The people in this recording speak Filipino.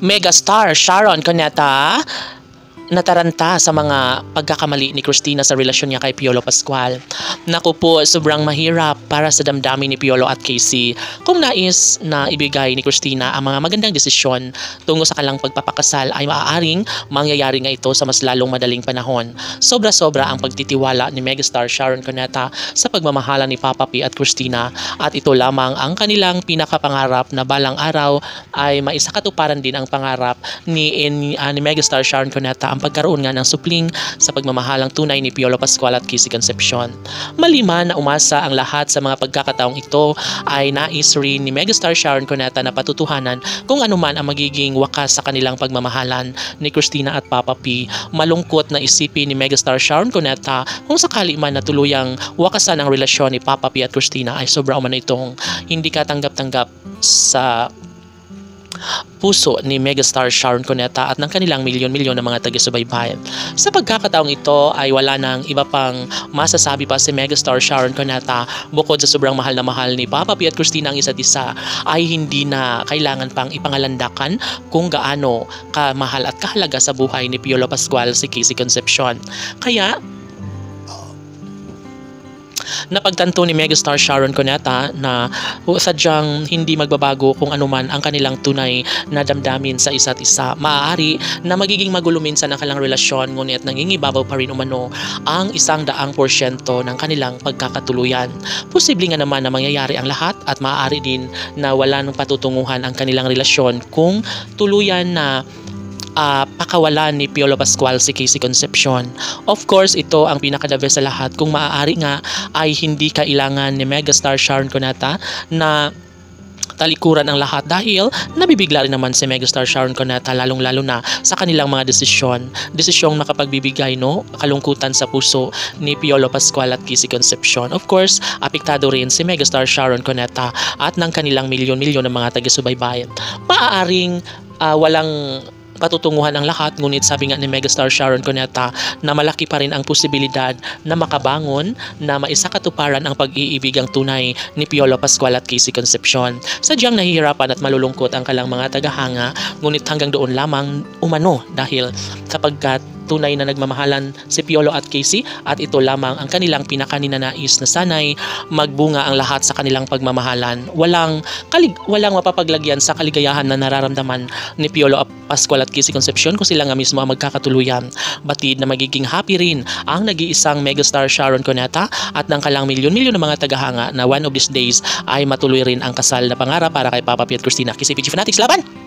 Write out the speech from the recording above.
megastar Sharon Cuneta nataranta sa mga pagkakamali ni Christina sa relasyon niya kay Piolo Pascual. Naku po, sobrang mahirap para sa damdamin ni Piolo at Casey kung nais na ibigay ni Christina ang mga magandang desisyon tungo sa kalang pagpapakasal ay maaaring mangyayari nga ito sa mas lalong madaling panahon. Sobra-sobra ang pagtitiwala ni megastar Sharon Cuneta sa pagmamahala ni Papa P at Christina at ito lamang ang kanilang pinakapangarap na balang araw ay maisakatuparan din ang pangarap ni, ni, uh, ni megastar Sharon Cuneta ang pagkaroon nga ng supling sa pagmamahalang tunay ni Piolo Pascual at Casey Concepcion. Maliman na umasa ang lahat sa mga pagkakataong ito ay nais rin ni megastar Sharon Cuneta na patutuhanan kung anuman ang magiging wakas sa kanilang pagmamahalan ni Christina at Papa P. Malungkot na isipin ni megastar Sharon Cuneta kung sakali man na tuluyang wakasan ang relasyon ni Papa P at Christina ay sobra man itong hindi katanggap-tanggap sa puso ni megastar Sharon Cuneta at ng kanilang milyon-milyon na mga taga-subaybay. Sa pagkakataong ito ay wala nang iba pang masasabi pa si megastar Sharon Cuneta bukod sa sobrang mahal na mahal ni Papa P at Christina ang isa't isa ay hindi na kailangan pang ipangalandakan kung gaano kamahal at kahalaga sa buhay ni Piolo Pascual si Casey Concepcion. Kaya napagtanto ni megastar Sharon Cuneta na sadyang hindi magbabago kung anuman ang kanilang tunay na damdamin sa isa't isa. Maaari na magiging magulo minsan ang kanilang relasyon ngunit nangingibabaw pa rin umano ang isang daang porsyento ng kanilang pagkakatuluyan. Posible nga naman na mangyayari ang lahat at maaari din na wala nang patutunguhan ang kanilang relasyon kung tuluyan na uh, pakawalan ni Piolo Pascual si Casey Concepcion. Of course, ito ang pinaka-the sa lahat. Kung maaari nga ay hindi kailangan ni megastar Sharon Cuneta na talikuran ang lahat dahil nabibigla rin naman si megastar Sharon Cuneta lalong lalo na sa kanilang mga desisyon. Desisyong nakapagbibigay no, kalungkutan sa puso ni Piolo Pascual at Kisi Concepcion. Of course, apektado rin si megastar Sharon Cuneta at ng kanilang milyon-milyon ng mga taga-subaybayan. Maaaring uh, walang patutunguhan ang lahat ngunit sabi nga ni megastar Sharon Cuneta na malaki pa rin ang posibilidad na makabangon na maisakatuparan ang pag-iibigang tunay ni Piolo Pascual at Casey Concepcion. Sadyang nahihirapan at malulungkot ang kalang mga tagahanga ngunit hanggang doon lamang umano dahil sapagkat tunay na nagmamahalan si Piolo at Casey at ito lamang ang kanilang pinakaninanais na sanay magbunga ang lahat sa kanilang pagmamahalan. Walang, kalig, walang mapapaglagyan sa kaligayahan na nararamdaman ni Piolo Pascual at Casey Concepcion kung sila nga mismo ang magkakatuluyan. Batid na magiging happy rin ang nag-iisang megastar Sharon Cuneta at ng kalang milyon-milyon ng mga tagahanga na one of these days ay matuloy rin ang kasal na pangarap para kay Papa Piat Christina. Kisi PG Fanatics, laban!